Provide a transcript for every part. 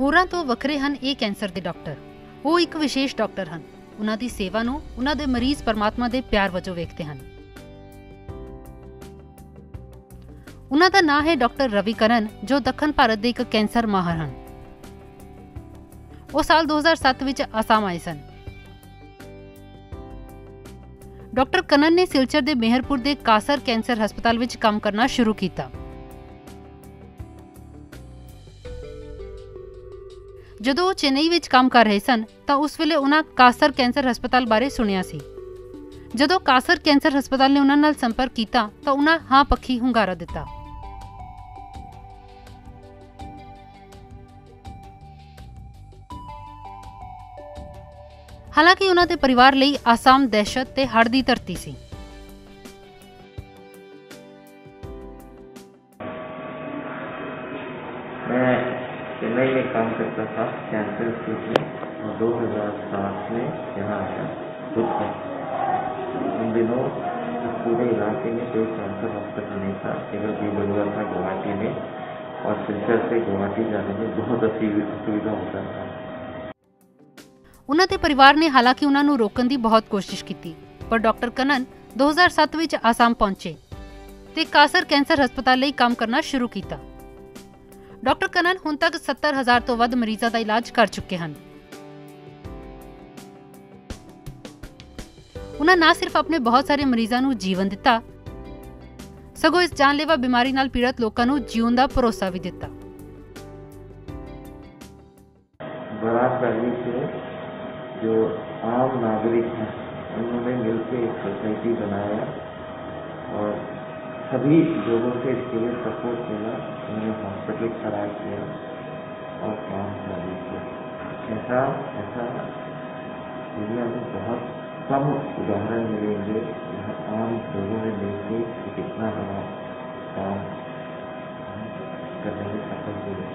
ਹੋਰਾਂ ਤੋਂ ਵੱਖਰੇ ਹਨ ਇਹ ਕੈਂਸਰ ਦੇ ਡਾਕਟਰ। ਉਹ ਇੱਕ ਵਿਸ਼ੇਸ਼ ਡਾਕਟਰ ਹਨ। ਉਹਨਾਂ ਦੀ ਸੇਵਾ ਨੂੰ ਉਹਨਾਂ ਦੇ ਮਰੀਜ਼ ਪਰਮਾਤਮਾ ਦੇ ਪਿਆਰ ਵਜੋਂ ਵੇਖਦੇ ਹਨ। ਉਹਨਾਂ ਦਾ ਨਾਮ ਹੈ ਡਾਕਟਰ ਰਵੀ ਕਰਨ ਜੋ ਦੱਖਣ ਭਾਰਤ ਦੇ ਇੱਕ ਕੈਂਸਰ ਮਾਹਰ ਹਨ। ਉਹ ਸਾਲ 2007 ਵਿੱਚ ਅਸਾਮ ਆਏ ਸਨ। ਡਾਕਟਰ ਕਨਨ ਨੇ ਸਿਲਚਰ ਦੇ ਮੇਹਰਪੁਰ ਦੇ ਕਾਸਰ ਕੈਂਸਰ ਹਸਪਤਾਲ ਵਿੱਚ ਕੰਮ ਕਰਨਾ ਸ਼ੁਰੂ ਕੀਤਾ। ਜਦੋਂ ਉਹ ਚੇਨਈ ਵਿੱਚ ਕੰਮ ਕਰ ਰਹੇ ਸਨ, ਤਾਂ ਉਸ ਵੇਲੇ ਉਹਨਾਂ ਕਾਸਰ ਕੈਂਸਰ ਹਸਪਤਾਲ ਬਾਰੇ ਸੁਣਿਆ ਸੀ। ਜਦੋਂ ਕਾਸਰ ਕੈਂਸਰ ਹਸਪਤਾਲ ਨੇ ਉਹਨਾਂ ਨਾਲ ਸੰਪਰਕ ਕੀਤਾ, ਤਾਂ ਉਹਨਾਂ ਹਾਂ ਪੱਖੀ ਹੁੰਗਾਰਾ ਦਿੱਤਾ। ਹਾਲਾਂਕਿ ਉਹਨਾਂ ਦੇ ਪਰਿਵਾਰ ਲਈ ਆਸਾਮ ਦਹਿਸ਼ਤ ਤੇ ਹੜ ਦੀ ਧਰਤੀ ਸੀ। मैं चेन्नई में काम करता था कैंसर इंस्टीट्यूट में और 2007 में यहाँ आया खुद का उन दिनों इस पूरे इलाके में कोई कैंसर हॉस्पिटल नहीं था केवल बीबलुआ था गुवाहाटी में और सिलचर से गुवाहाटी जाने में बहुत असुवि- असुविधा होता था ਉਹਨਾਂ ਦੇ ਪਰਿਵਾਰ ਨੇ ਹਾਲਾਂਕਿ ਉਹਨਾਂ ਨੂੰ ਰੋਕਣ ਦੀ ਬਹੁਤ ਕੋਸ਼ਿਸ਼ ਕੀਤੀ ਪਰ ਡਾਕਟਰ ਕਨਨ 2007 ਵਿੱਚ ਆਸਾਮ ਪਹੁੰਚੇ ਤੇ ਕਾਸਰ ਕੈਂਸਰ ਹਸਪਤਾਲ ਲਈ ਕੰਮ ਕਰਨਾ ਸ਼ੁਰੂ ਕੀਤਾ ਡਾਕਟਰ ਕਨਨ ਹੁਣ ਤੱਕ 70000 ਤੋਂ ਵੱਧ ਮਰੀਜ਼ਾਂ ਦਾ ਇਲਾਜ ਕਰ ਚੁੱਕੇ ਹਨ ਉਹਨਾਂ ਨਾ ਸਿਰਫ ਆਪਣੇ ਬਹੁਤ ਸਾਰੇ ਮਰੀਜ਼ਾਂ ਨੂੰ ਜੀਵਨ ਦਿੱਤਾ ਸਗੋਂ ਇਸ ਜਾਨਲੇਵਾ ਬਿਮਾਰੀ ਨਾਲ ਪੀੜਤ ਲੋਕਾਂ ਨੂੰ ਜੀਉਣ ਦਾ ਭਰੋਸਾ ਵੀ ਦਿੱਤਾ बड़ा पहले से जो आम नागरिक हैं उन्होंने मिलकर एक सोसाइटी बनाया और सभी लोगों से इसके लिए सपोर्ट मिला उन्होंने हॉस्पिटल खड़ा किया और काम चालू किया ऐसा ऐसा दुनिया में बहुत कम उदाहरण मिलेंगे जहाँ आम लोगों ने मिलकर एक इतना बड़ा काम करने में सफल हुए।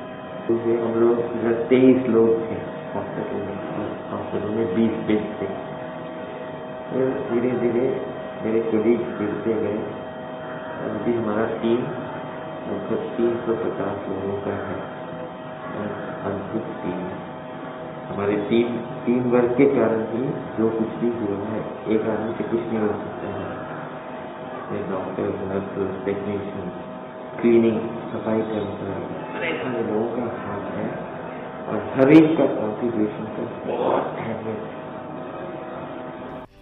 क्योंकि हम लोग तेईस लोग थे हॉस्पिटल में हॉस्पिटल में बीस बेड थे फिर धीरे धीरे मेरे कोलीग गिरते गए। अभी हमारा टीम लगभग तीन सौ पचास लोगों का है। अद्भुत टीम हमारी टीम टीम वर्क के कारण ही जो कुछ भी हुआ है, एक आदमी से कुछ नहीं हो सकता है। डॉक्टर नर्स टेक्नीशियन क्लीनिंग सफ़ाई कर्मचारी, सारे लोगों का हाथ है। और हर एक का कॉन्ट्रीब्यूशन का बहुत अहमियत है।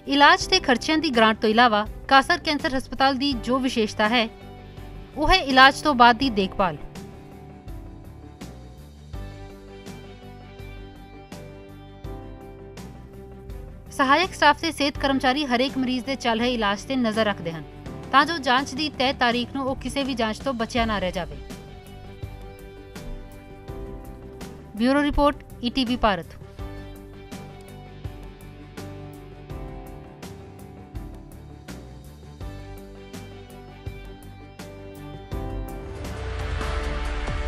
ਇਲਾਜ ਤੇ ਖਰਚਿਆਂ ਦੀ ਗ੍ਰਾਂਟ ਤੋਂ ਇਲਾਵਾ ਕਾਸਰ ਕੈਂਸਰ ਹਸਪਤਾਲ ਦੀ ਜੋ ਵਿਸ਼ੇਸ਼ਤਾ ਹੈ, ਉਹ ਹੈ ਇਲਾਜ ਤੋਂ ਬਾਅਦ ਦੀ ਦੇਖਭਾਲ। ਸਹਾਇਕ ਸਟਾਫ ਤੇ ਸਿਹਤ ਕਰਮਚਾਰੀ ਹਰੇਕ ਮਰੀਜ਼ ਦੇ ਚੱਲ ਰਹੇ ਇਲਾਜ ਤੇ ਨਜ਼ਰ ਰੱਖਦੇ ਹਨ, ਤਾਂ ਜੋ ਜਾਂਚ ਦੀ ਤੈਅ ਤਾਰੀਖ ਨੂੰ ਉਹ ਕਿਸੇ ਵੀ ਜਾਂਚ ਤੋਂ ਬਚਿਆ ਨਾ ਰਹਿ ਜਾਵੇ। Bureau report, ETV Bharat.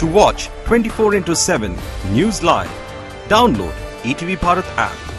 To watch 24 into 7 News Live, download ETV Bharat app.